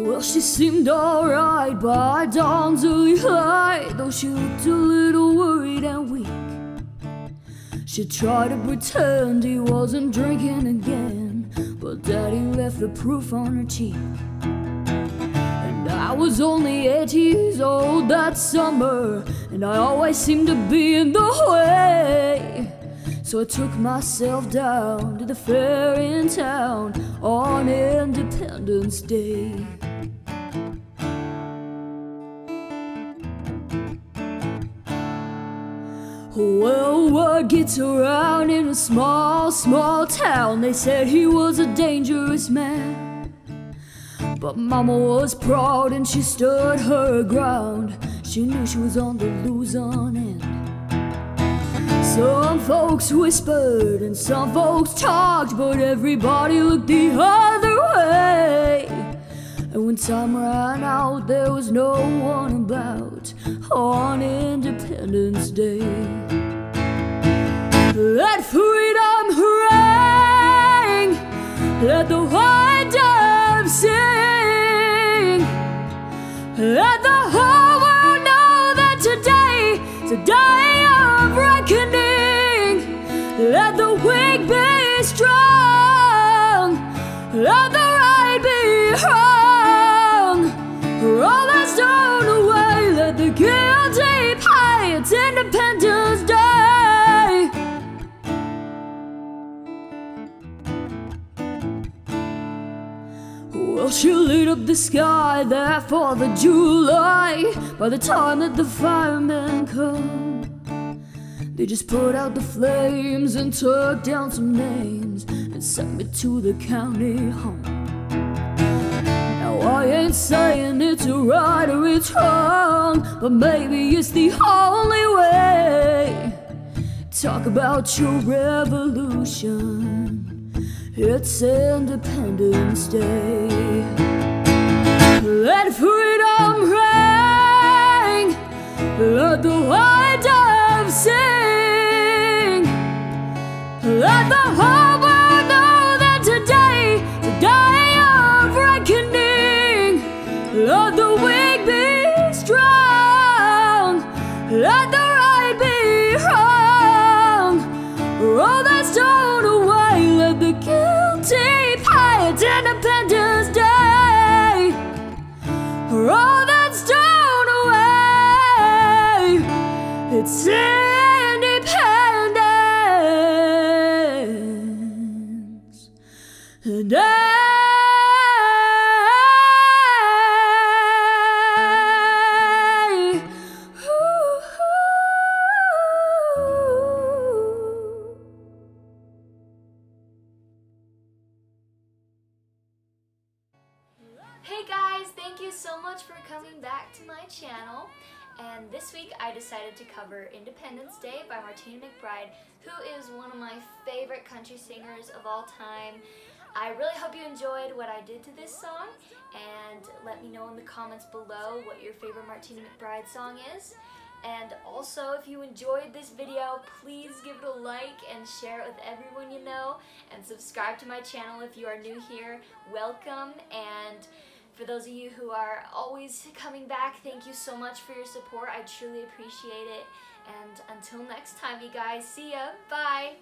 Well, she seemed alright by dawn's early light, though she looked a little worried and weak. She tried to pretend he wasn't drinking again, but Daddy left the proof on her cheek. And I was only eight years old that summer, and I always seemed to be in the way. So I took myself down to the fair in town on Independence Day. Well, word gets around in a small, small town. They said he was a dangerous man. But Mama was proud and she stood her ground. She knew she was on the losing end. Some folks whispered and some folks talked, but everybody looked the other way. And when time ran out, there was no one about on Independence Day. Let freedom ring, let the white dove sing, let the whole world know that today is a day of reckoning. Let the weak be strong, let the Well, she lit up the sky there Fourth of July. By the time that the firemen come, they just put out the flames and took down some names and sent me to the county home. Now I ain't saying it's right or it's wrong, but maybe it's the only way. Talk about your revolution. It's Independence Day. Let freedom ring. Let the white dove sing. Let the whole world know that today a day of reckoning. Let the weak be strong. Let the right be wrong. Roll that stone the guilty pay. It's Independence Day. Roll that stone away. It's thank you so much for coming back to my channel. And this week I decided to cover Independence Day by Martina McBride, who is one of my favorite country singers of all time. I really hope you enjoyed what I did to this song, and let me know in the comments below what your favorite Martina McBride song is. And also, if you enjoyed this video, please give it a like and share it with everyone you know. And subscribe to my channel if you are new here. Welcome. And for those of you who are always coming back, thank you so much for your support. I truly appreciate it. And until next time, you guys, see ya. Bye.